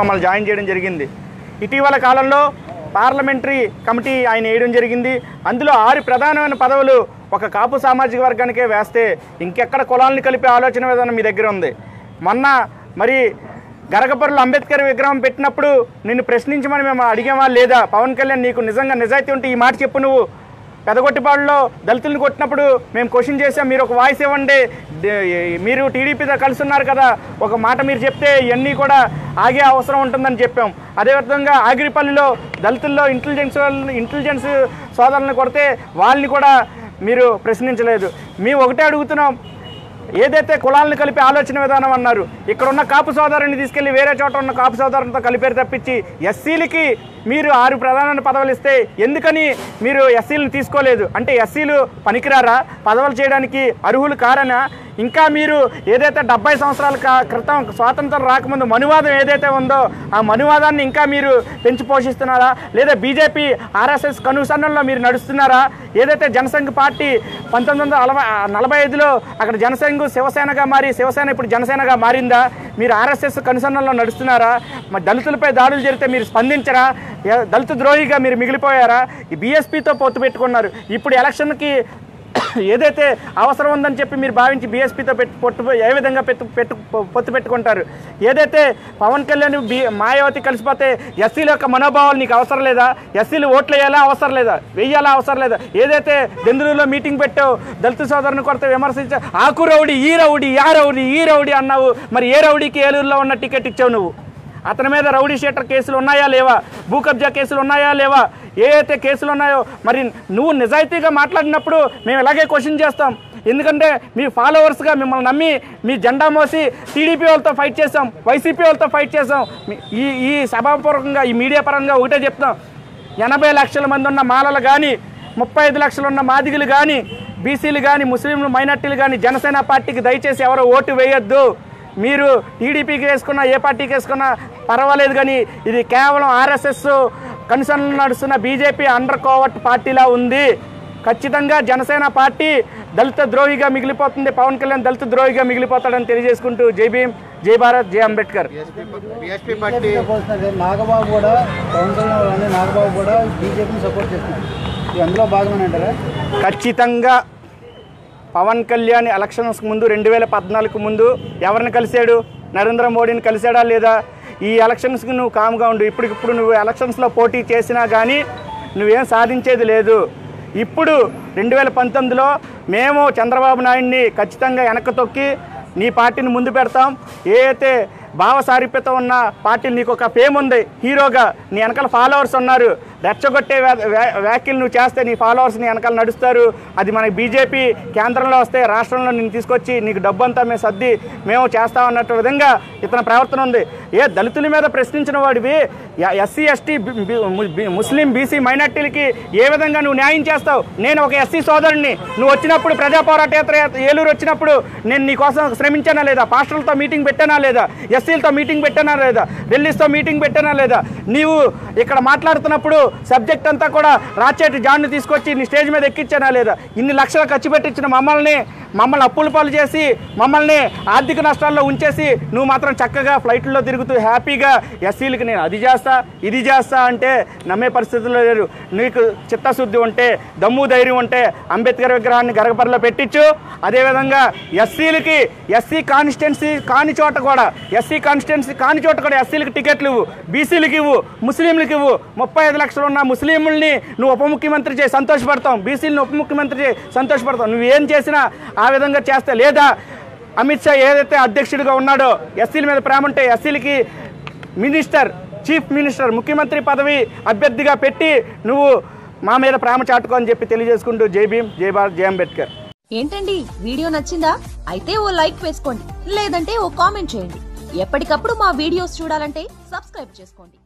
మమ్మల్ని జాయిన్ చేయడం జరిగింది. ఇటీవల కాలంలో పార్లమెంటరీ కమిటీ ఆయన వేయడం జరిగింది. అందులో ఆరు ప్రధానమైన పదవులు ఒక కాపు సామాజిక వర్గానికే వేస్తే ఇంకెక్కడ కులాలను కలిపే ఆలోచన విధానం మీ దగ్గర ఉంది. మొన్న మరి గరగపర్రులు అంబేద్కర్ విగ్రహం పెట్టినప్పుడు నిన్ను ప్రశ్నించమని మేము అడిగామా లేదా? పవన్ కళ్యాణ్ నీకు నిజంగా నిజాయితీ ఉంటే ఈ మాట చెప్పు నువ్వు. పెదగొట్టిపాడులో దళితులను కొట్టినప్పుడు మేము క్వశ్చన్ చేసాం మీరు ఒక వాయిస్ ఇవ్వండి. మీరు టీడీపీతో కలుస్తున్నారు కదా ఒక మాట మీరు చెప్తే ఇవన్నీ కూడా ఆగే అవసరం ఉంటుందని చెప్పాం. అదేవిధంగా ఆగిరిపల్లిలో దళితుల్లో ఇంటెలిజెన్స్ వాళ్ళని- ఇంటెలిజెన్స్ సోదరులను కొడితే వాళ్ళని కూడా మీరు ప్రశ్నించలేదు. మేము ఒకటే అడుగుతున్నాం ఏదైతే కులాలను కలిపి ఆలోచన విధానం అన్నారు ఇక్కడ ఉన్న కాపు సోదరుని తీసుకెళ్ళి వేరే చోట ఉన్న కాపు సోదరునితో కలిపేరు తప్పించి ఎస్సీలకి మీరు ఆరు ప్రధానమైన పదవులు ఇస్తే ఎందుకని మీరు ఎస్సీలను తీసుకోలేదు? అంటే ఎస్సీలు పనికిరారా? పదవులు చేయడానికి అర్హులు కారనా? ఇంకా మీరు ఏదైతే డెబ్బై సంవత్సరాల క్రితం స్వాతంత్రం రాకముందు మనువాదం ఏదైతే ఉందో ఆ మనువాదాన్ని ఇంకా మీరు పెంచి పోషిస్తున్నారా? లేదా బీజేపీ ఆర్ఎస్ఎస్ కనుసన్నల్లో మీరు నడుస్తున్నారా? ఏదైతే జనసంఘ పార్టీ పంతొమ్మిది వందల నలభై నలభై ఐదులో అక్కడ జనసంఘ శివసేనగా మారి శివసేన ఇప్పుడు జనసేనగా మారిందా? మీరు ఆర్ఎస్ఎస్ కనుసన్నల్లో నడుస్తున్నారా? మరి దళితులపై దాడులు జరిగితే మీరు స్పందించరా? దళిత ద్రోహిగా మీరు మిగిలిపోయారా? ఈ బీఎస్పీతో పొత్తు పెట్టుకున్నారు. ఇప్పుడు ఎలక్షన్కి ఏదైతే అవసరం ఉందని చెప్పి మీరు భావించి బీఎస్పీతో పెట్టు పొట్టు ఏ విధంగా పెట్టు పెట్టు పొత్తు పెట్టుకుంటారు? ఏదైతే పవన్ కళ్యాణ్ బి మాయావతి కలిసిపోతే ఎస్సీల యొక్క మనోభావాలు నీకు అవసరం లేదా? ఎస్సీలు ఓట్లు వేయాలా అవసరం లేదా? వేయాలా అవసరం లేదా? ఏదైతే దెందులూరులో మీటింగ్ పెట్టావు దళిత సోదరుని కొరత విమర్శించా ఆకు రౌడీ ఈ రౌడీ యా రౌడి ఈ రౌడీ అన్నావు. మరి ఏ రౌడీకి ఏలూరులో ఉన్న టికెట్ ఇచ్చావు నువ్వు? అతని మీద రౌడీ షీటర్ కేసులు ఉన్నాయా లేవా? భూ కబ్జా కేసులు ఉన్నాయా లేవా? ఏ అయితే కేసులు ఉన్నాయో మరి నువ్వు నిజాయితీగా మాట్లాడినప్పుడు మేము ఇలాగే క్వశ్చన్ చేస్తాం. ఎందుకంటే మీ ఫాలోవర్స్గా మిమ్మల్ని నమ్మి మీ జెండా మోసి టీడీపీ వాళ్ళతో ఫైట్ చేసాం వైసీపీ వాళ్ళతో ఫైట్ చేసాం ఈ ఈ సభాపూర్వకంగా ఈ మీడియా పరంగా ఒకటే చెప్తాం. ఎనభై లక్షల మంది ఉన్న మాలలు కానీ ముప్పై ఐదు లక్షలు ఉన్న మాదిగులు కానీ బీసీలు కానీ ముస్లింలు మైనార్టీలు కానీ జనసేన పార్టీకి దయచేసి ఎవరో ఓటు వేయొద్దు. మీరు టీడీపీకి వేసుకున్నా ఏ పార్టీకి వేసుకున్నా పర్వాలేదు కానీ ఇది కేవలం ఆర్ఎస్ఎస్ కన్సర్న్ నడుస్తున్న బీజేపీ అండర్ కోవర్ట్ పార్టీలా ఉంది. ఖచ్చితంగా జనసేన పార్టీ దళిత ద్రోహిగా మిగిలిపోతుంది. పవన్ కళ్యాణ్ దళిత ద్రోహిగా మిగిలిపోతాడని తెలియజేసుకుంటూ జై భీమ్ జై భారత్ జై అంబేద్కర్. నాగబాబు కూడా పవన్ కళ్యాణ్ నాగబాబు కూడా బీజేపీని సపోర్ట్ చేస్తున్నారు. ఇది అందులో భాగమేనంటారా ఖచ్చితంగా పవన్ కళ్యాణ్ ఎలక్షన్స్ ముందు రెండు వేల పద్నాలుగు ముందు ఎవరిని కలిశాడు? నరేంద్ర మోడీని కలిశాడా లేదా? ఈ ఎలక్షన్స్కి నువ్వు కామ్గా ఉండు. ఇప్పటికిప్పుడు నువ్వు ఎలక్షన్స్లో పోటీ చేసినా కానీ నువ్వేం సాధించేది లేదు. ఇప్పుడు రెండు వేల పంతొమ్మిదిలో మేము చంద్రబాబు నాయుడిని ఖచ్చితంగా వెనక్కి తొక్కి నీ పార్టీని ముందు పెడతాం. ఏ అయితే భావ సారూప్యత ఉన్న పార్టీలు నీకు ఒక ఫేమ్ ఉంది హీరోగా నీ వెనకాల ఫాలోవర్స్ ఉన్నారు. రెచ్చగొట్టే వ్యాఖ్యలు నువ్వు చేస్తే నీ ఫాలోవర్స్ నీ వెనకాల నడుస్తారు. అది మనకి బీజేపీ కేంద్రంలో వస్తే రాష్ట్రంలో నేను తీసుకొచ్చి నీకు డబ్బు అంతా మేము సర్ది మేము చేస్తామన్నట్టు విధంగా ఇతని ప్రవర్తన ఉంది. ఏ దళితుల మీద ప్రశ్నించిన వాడివి? ఎస్సీ ఎస్టీ ముస్లిం బీసీ మైనార్టీలకి ఏ విధంగా నువ్వు న్యాయం చేస్తావు? నేను ఒక ఎస్సీ సోదరుడిని నువ్వు వచ్చినప్పుడు ప్రజా పోరాట యాత్ర ఏలూరు వచ్చినప్పుడు నేను నీకోసం శ్రమించానా లేదా? పాస్టర్లతో మీటింగ్ పెట్టానా లేదా? ఎస్సీలతో మీటింగ్ పెట్టానా లేదా? ఢిల్లీస్తో మీటింగ్ పెట్టానా లేదా? నీవు ఇక్కడ మాట్లాడుతున్నప్పుడు సబ్జెక్ట్ అంతా కూడా రాచేటి జాన్ను తీసుకొచ్చి నీ స్టేజ్ మీద ఎక్కించానా లేదా? ఇన్ని లక్షలు ఖర్చు పెట్టించిన మమ్మల్ని మమ్మల్ని అప్పుల పాలు చేసి మమ్మల్ని ఆర్థిక నష్టాల్లో ఉంచేసి నువ్వు మాత్రం చక్కగా ఫ్లైట్లో తిరుగుతూ హ్యాపీగా ఎస్సీలకి నేను అది చేస్తా ఇది చేస్తా అంటే నమ్మే పరిస్థితుల్లో లేరు. నీకు చిత్తశుద్ధి ఉంటే దమ్ము ధైర్యం ఉంటే అంబేద్కర్ విగ్రహాన్ని గరగపరిలో పెట్టించు. అదేవిధంగా ఎస్సీలకి ఎస్సీ కాన్స్టిట్యున్సీ కాని చోట కూడా ఎస్సీ కాన్స్టిట్యున్సీ కాని చోట కూడా ఎస్సీలకి టికెట్లు ఇవ్వు బీసీలకి ఇవ్వు ముస్లింలకు ఇవ్వు ముప్పై ఐదు లక్షలు ఉన్న ముస్లింలని నువ్వు ఉప ముఖ్యమంత్రి చేసి సంతోషపడతాం బీసీలను ఉప ముఖ్యమంత్రి చేసి సంతోషపడతాం నువ్వు ఏం చేసినా ఆ విధంగా చేస్తే లేదా? అమిత్ షా ఏదైతే అధ్యక్షుడిగా ఉన్నాడో ఎస్సీల మీద ప్రేమ ఉంటే ఎస్సీలకి మినిస్టర్ చీఫ్ మినిస్టర్ ముఖ్యమంత్రి పదవి అభ్యర్థిగా పెట్టి నువ్వు మా మీద ప్రేమ చాటుకో అని చెప్పి తెలియజేసుకుంటూ జై భీమ్ జై భారత్ జై అంబేద్కర్. ఏంటండి? వీడియో నచ్చిందా? అయితే ఓ లైక్ వేసుకోండి. లేదంటే ఓ కామెంట్ చేయండి. ఎప్పటికప్పుడు మా వీడియోస్ చూడాలంటే సబ్స్క్రైబ్ చేసుకోండి.